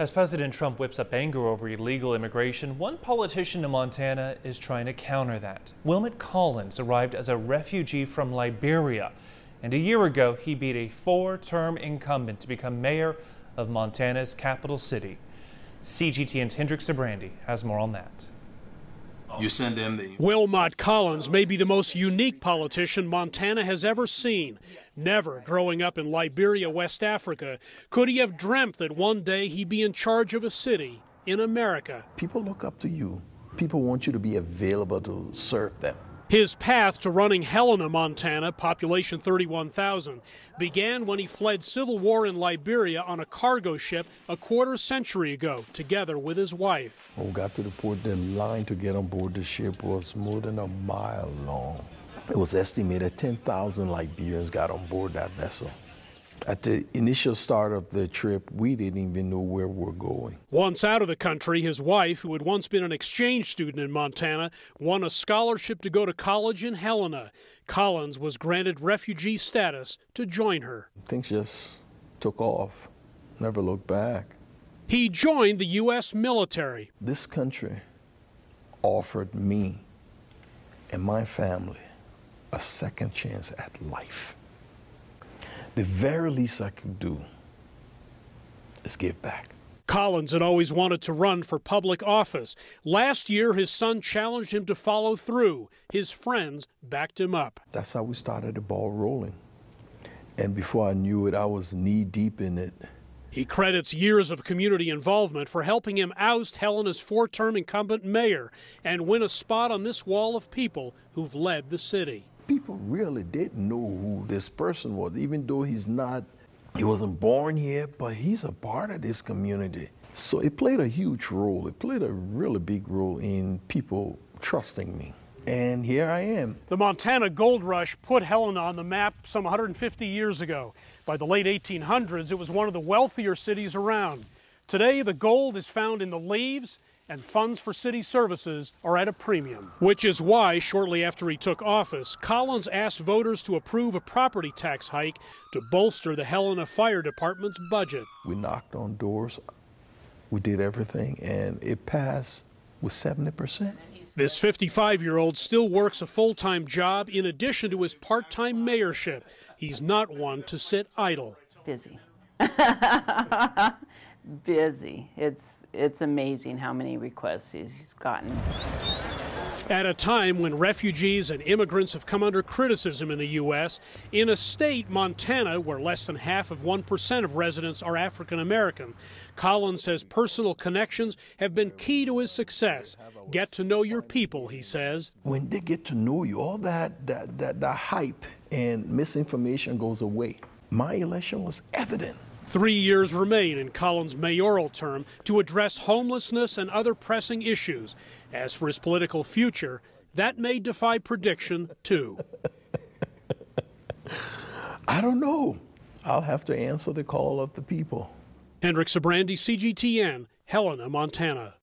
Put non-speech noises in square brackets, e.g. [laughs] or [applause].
As President Trump whips up anger over illegal immigration, one politician in Montana is trying to counter that. Wilmot Collins arrived as a refugee from Liberia, and a year ago he beat a four-term incumbent to become mayor of Montana's capital city. CGTN's Hendrik Sybrandy has more on that. You send them the. Wilmot Collins may be the most unique politician Montana has ever seen. Never growing up in Liberia, West Africa, could he have dreamt that one day he'd be in charge of a city in America. People look up to you. People want you to be available to serve them. His path to running Helena, Montana, population 31,000, began when he fled civil war in Liberia on a cargo ship a quarter century ago, together with his wife. When we got to the port, the line to get on board the ship was more than a mile long. It was estimated 10,000 Liberians got on board that vessel. At the initial start of the trip, we didn't even know where we were going. Once out of the country, his wife, who had once been an exchange student in Montana, won a scholarship to go to college in Helena. Collins was granted refugee status to join her. Things just took off, never looked back. He joined the U.S. military. This country offered me and my family a second chance at life. The very least I could do is give back. Collins had always wanted to run for public office. Last year, his son challenged him to follow through. His friends backed him up. That's how we started the ball rolling. And before I knew it, I was knee deep in it. He credits years of community involvement for helping him oust Helena's four term incumbent mayor and win a spot on this wall of people who've led the city. People really didn't know who this person was, even though he's not, he wasn't born here, but he's a part of this community. So it played a huge role. It played a really big role in people trusting me. And here I am. The Montana Gold Rush put Helena on the map some 150 years ago. By the late 1800s, it was one of the wealthier cities around. Today, the gold is found in the leaves and funds for city services are at a premium. Which is why, shortly after he took office, Collins asked voters to approve a property tax hike to bolster the Helena Fire Department's budget. We knocked on doors, we did everything, and it passed with 70%. This 55 year old still works a full time job in addition to his part time mayorship. He's not one to sit idle. Busy. [laughs] busy. It's it's amazing how many requests he's gotten. At a time when refugees and immigrants have come under criticism in the U.S., in a state, Montana, where less than half of 1% of residents are African American, Collins says personal connections have been key to his success. Get to know your people, he says. When they get to know you, all that, that, that, that hype and misinformation goes away. My election was evident. Three years remain in Collins' mayoral term to address homelessness and other pressing issues. As for his political future, that may defy prediction, too. I don't know. I'll have to answer the call of the people. Hendrik Sybrandy, CGTN, Helena, Montana.